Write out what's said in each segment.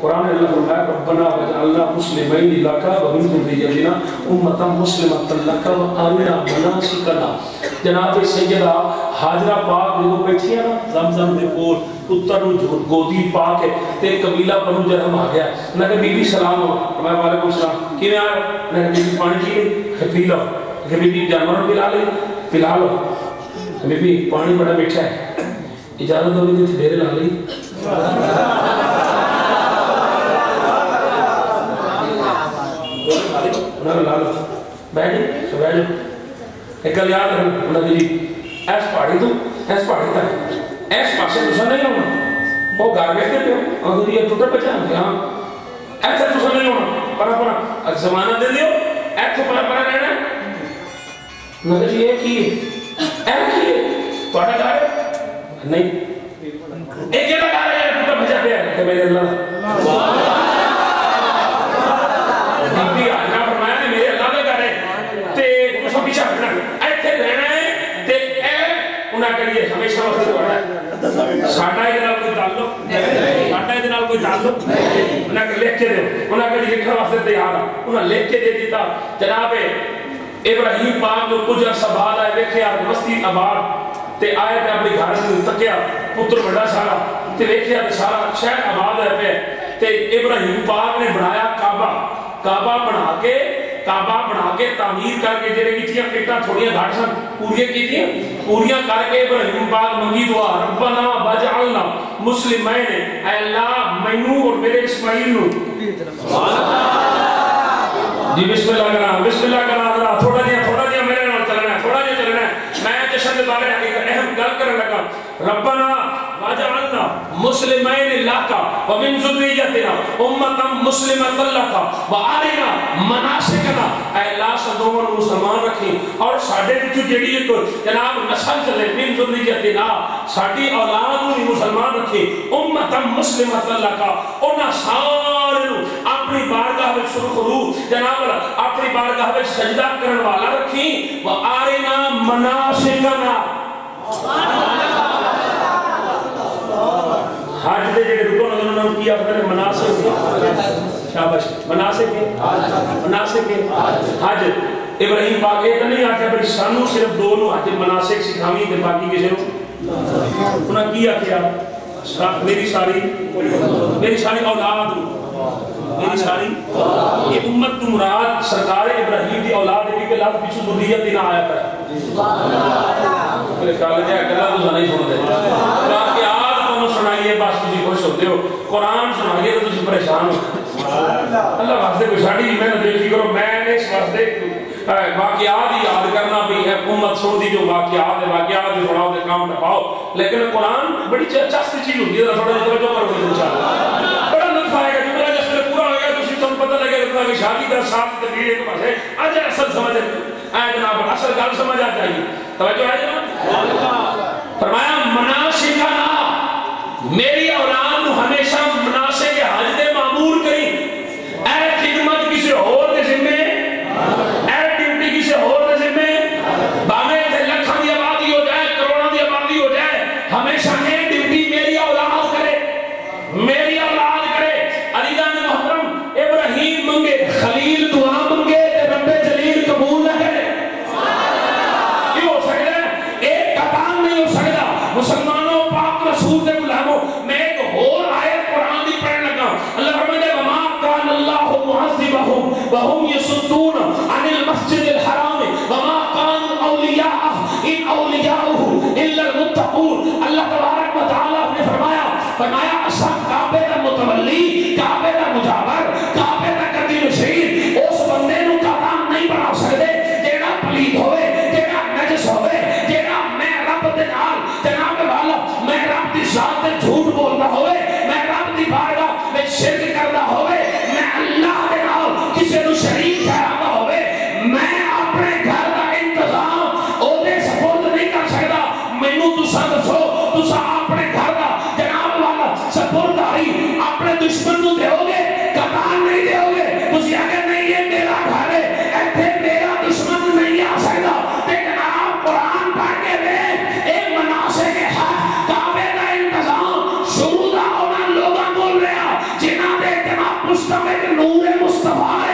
कुरान में अल्लाह फरमाया रब्बना वजअलना मुस्लिमैन लका व मिन दुर्रियतिना उम्मतन मुस्लिमतन लका व अरिना मनासिकना जनाब सैयदा हाजरा पाक जो बैठी है ना जमजम ਦੇ ਕੋਲ ਪੁੱਤਰ ਨੂੰ ਝੂਠ ਗੋਦੀ ਪਾ ਕੇ ਤੇ ਕਬੀਲਾ ਪਰੂ ਜਰਮ ਆ ਗਿਆ ਮੈਂ ਕਿਹਾ ਬੀਬੀ ਸਲਾਮ ਮੈਂ ਵਾਲੇਕੁਮ ਸਲਾਮ ਕਿਵੇਂ ਆਏ ਮੈਂ ਕਿਹਾ ਬੀਬੀ ਪਾਣੀ ਪੀ ਪੀ ਲਓ ਕਿ ਬੀਬੀ ਜਾਨਵਰ ਨੂੰ ਪਿਲਾ ਲੈ ਪਿਲਾ ਲਓ ਬੀਬੀ ਪਾਣੀ ਬੜਾ ਮਿੱਠਾ ਹੈ ਇਜਾਜ਼ਤ ਹੋਵੇ ਤੇ ਫੇਰੇ ਲਾ ਲਈ ਉਹਨਾਂ ਨੂੰ ਨਾਲ ਬੈਠੀ ਸੋ ਬੈਠ ਇੱਕ ਗੱਲ ਯਾਦ ਰੱਖੋ ਉਹਨਾਂ ਦੀ ਐਸ ਪਹਾੜੀ ਤੋਂ ਐਸ ਪਹਾੜੀ ਤੱਕ ਐਸ ਪਾਸੇ ਤੁਸੀਂ ਨਹੀਂ ਆਉਣਾ ਉਹ ਗਾਰਬੇਜ ਤੇ ਪਿਓ ਉਹਦੀ ਇਹ ਟੁੱਟ ਪਛਾਣ ਹਾਂ ਇੱਥੇ ਤੁਸੀਂ ਨਹੀਂ ਆਉਣਾ ਪਰ ਪਰ ਜ਼ਮਾਨਾ ਦੇ ਦਿਓ ਇੱਥੇ ਪਰ ਪਰ ਰਹਿਣਾ ਨਾ ਜੀ ਇਹ ਕੀ ਹੈ ਇਹ ਕੀ ਹੈ ਤੁਹਾਡਾ ਘਰ ਨਹੀਂ ਇਹ ਕਿਹੜਾ ਘਰ ਹੈ ਟੁੱਟ ਪਛਾਣ ਪਿਆ ਤੇ ਮੇਰੇ ਅੱਲਾਹ ਸੁਭਾਨ करिए ಕಡೆಗೆ ಹಮೇಶಾ ವಸ್ತು ಸಾಟಾಯ್ದ ನಾವು ತಾಲ್ಲೂಕ್ ಸಾಟಾಯ್ದ ನಾವು कोई ताल्लुक? नहीं उन्हें कर लेके दे, उन्हें कभी लिखा वास्ते तैयार है उन्हें लेके दे देता। जनाब इब्राहिम पाक ने कुछ अरसा बाद आए देखे यार, मस्ती अबार। ते आए ते अपने घर में तकिया पुत्र बड़ा सारा। ते देखे यार सारा शहर अबाद है पे ते इब्राहिम पाक ने बनाया काबा। काबा बना के काबा बना के तामीर करके जेडे कीतियाँ टिकटा थोड़ियाँ घट सन पूरियाँ कीतियाँ। पूरियाँ करके इब्राहिम पाक मंगी दुआ रब्बना वजअलना मुस्लिमैन ऐ अल्लाह मैनू और मेरे इस्माइल नु। सुभान अल्लाह। जी बिस्मिल्लाह करा बिस्मिल्लाह करा जरा थोड़ा जिया थोड़ा जिया मेरे नाल चलना थोड़ा जिया चलना मैं जशन बारे एक अहम गल करने लगा। रब्बना वजअ मुस्लिमैन लाका व मिन ज़ुर्रियतिना उम्मतन मुस्लिमतन लाका व अरिना मनासिकना ऐ ला सदोमन मुसलमान रखी और साडे विच जेड़ी एक जनाब नस्ल चले मिन ज़ुर्रियतिना साडी औलाद नु मुसलमान रखी उम्मतन मुस्लिमतन लाका ओना सारे नु अपनी बारगाह में सुरखरू जनाब अपनी बारगाह में सजदा करने वाला रखी व अरिना मनासिकना सुभान अल्लाह हज दे जेडे रुकन उन्होंने नाम किया फिर मनासिक शाबाश। मनासिक मनासिक हज इब्राहिम पाक ये तो नहीं आख्या भाई सानू सिर्फ़ दो नु हज मनासिक सिखावी ते बाकी किसी नु? उन्हें की आख्या? मेरी सारी मेरी सारी औलाद मेरी सारी। ये उम्मत तू मुराद सरकार इब्राहिम की औलाद है कि लफ्ज पिछू जुर्रियत ही ना आया कर। मेरे ख्याल है गल्ला तो नहीं सुनाइए बस तुम खुश होते हो। कुरान सुना सुनाइए तो तुम परेशान हो। अल्लाह वास्ते कोई साड़ी मेहनत देखी करो। मैं इस वास्ते वाकयात ही याद करना भी है। उम्मत सुनती जो वाकयात है वाकयात ही सुनाओ ते काम टपाओ लेकिन कुरान बड़ी चस्त चीज़ होती है थोड़ा तवज्जो करो इंशाल्लाह बड़ा लुत्फ आएगा जुमला जिस वेले पूरा होएगा तुसी तुम पता लगेगा कि शादी का साथ तकरीर एक पासे। आज असल समझ आ जनाब असल गल समझ आ जाएगी। तवज्जो है जनाब? फरमाया मनासिकाना मेरी औलाद हमेशा मुनासे के हज के मामूर करी। ए खिदमत किसी और जिम्मे ਤੁਸੀਂ ਆਪਣੇ ਘਰ ਦਾ ਜਨਾਬ ਵਾਲਾ ਸਪੁਰਦਾਰੀ ਆਪਣੇ ਦੁਸ਼ਮਣ ਨੂੰ ਦੇਓਗੇ ਕਮਾਨ ਨਹੀਂ ਦੇਓਗੇ ਤੁਸੀਂ ਆਖਿਆ ਨਹੀਂ ਇਹ ਮੇਰਾ ਘਰ ਹੈ ਇੱਥੇ ਮੇਰਾ ਦੁਸ਼ਮਣ ਨਹੀਂ ਆ ਸਕਦਾ ਤੇ ਜਨਾਬ ਕੁਰਾਨ ਪੜ੍ਹ ਕੇ ਵੇ ਇਹ ਮਨਾਸੇ ਕੇ ਹੱਥ ਕਾਬੇ ਦਾ ਇੰਤਜ਼ਾਮ ਸ਼ੁਰੂ ਦਾ ਉਹਨਾਂ ਲੋਕਾਂ ਕੋਲ ਰਿਹਾ ਜਿਨ੍ਹਾਂ ਦੇ ਦਿਮਾਗ ਮੁਸਤਫਾ ਨੂਰ ਮੁਸਤਫਾ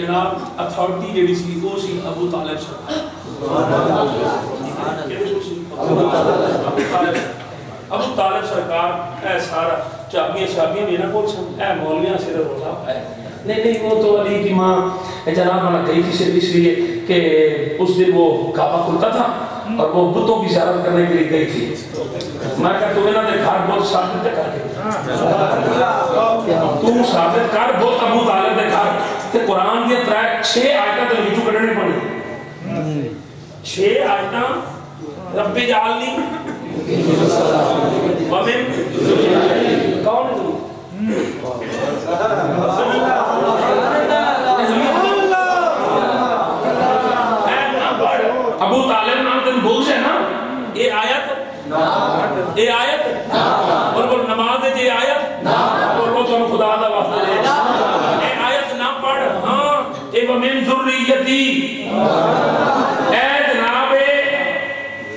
जनाब अथॉरिटी जेड़ी सी वो सी अबू तालिब सरकार अबू तालिब सरकार ए सारा चाबियाँ चाबियाँ मेरा कोल सन ए मौलवियाँ से रोला है नहीं नहीं वो तो अली की माँ जनाब वाला गई थी सिर्फ़ इसलिए कि उस दिन वो काबा खुलता था और वो बुतों की जियारत करने के लिए गई थी। मैं कहा तू इन्होंने घर बहुत साबित करके तू साबित कर बहुत अबू तालिब दे घर ते कुरान दी त्रै छह आयतां ते विचों कढने पड़ी। छह आयतां रब्बी जालनी, वमिन कौन है तू अबू तालिब नाम तेन बोझ है ना ये आयत ये आयत और वो नमाज़ है ये आयत और वो तुम खुदा दा वास्ते ले ये आयत ना पढ़ हाँ ये वो मिन जुर्रियती ए जनाब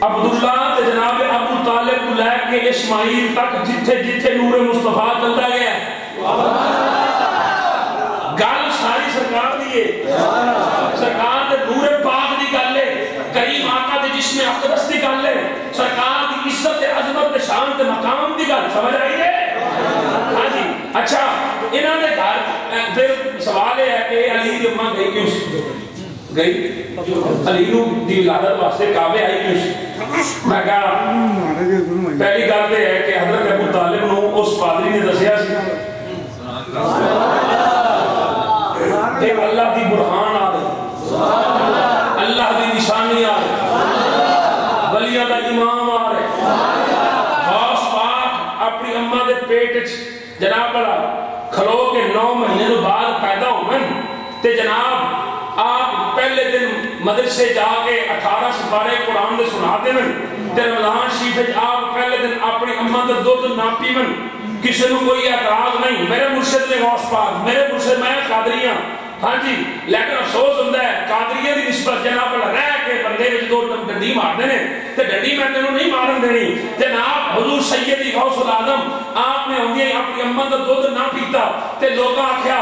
अब्दुल्ला ते जनाब अबू तालिब को इस्माइल तक जिथे जिथे नूर मुस्तफ़ा चलता गया गल सारी सरकार दी है। सरकार दे नूरे पाक दी गल है। करीम आका दे जिसमें अकदस दी गल है। सरकार दी इज़्ज़त अजमत शान मकाम दी गल। समझ आई है? हाँ जी। अच्छा इन्हां दे घर फिर सवाल है कि अली अम्मा गई। क्यों सी? गई अली नु दी विलादत वास्ते काबे आई क्यों मैं कहा पहली गल ते है कि हज़रत अबू तालिब नु उस पादरी ने दसिया सी। कि अल्लाह। दी बुरहान आ रही अल्लाह दी निशानी आ रही वलिया दा इमाम आ रहे खास पाक अपनी अम्मा दे पेट च जनाब बड़ा खलो के 9 महीने तो बाद पैदा होवन ते जनाब मदरसे जाके अठारह सपारे कुरान दे सुना देवन ते रमज़ान शरीफ आप पहले दिन अपनी अम्मा दा दुध ना पीवन। किसी को कोई एतराज़ नहीं। मेरे मुर्शिद ने गौस पाक, मेरे मुर्शिद, मैं कादरियाँ। हाँ जी लेकिन अफसोस होंगे कादरीय की निस्बत जनाब रह के बंदे दो डंडी मारते हैं तो डंडी मैं तेन नहीं मारन देनी। जनाब, हजूर सैयद गौसल आज़म, आपने आदि अपनी अम्मा का दुध ना पीता तो लोग आख्या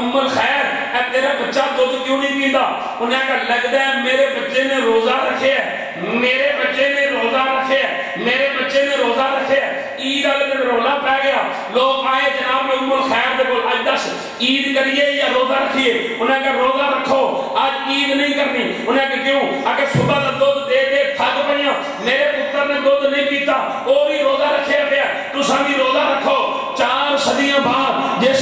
अम्मल खैर तेरा बच्चा दुध क्यों नहीं पीता उन्हें आख्या लगता है मेरे बच्चे ने रोजा रखे है, मेरे बच्चे ने रोजा रखे है, मेरे बच्चे ने रोजा रखे है, ईद वाले दिन रोला पै गया, लोग आए, जनाब ने उम्र खैर आज दस, ईद करिए या रोजा रखिए? उन्हें कहा रोजा रखो, आज ईद नहीं करनी। उन्हें कहा क्यों? अगर सुबह का दुध दे दे, थक पड़िया मेरे पुत्र ने दुध नहीं पीता, वो भी रोजा रखे पे तुसा भी रोजा रखो। चार सदियाँ बाद जे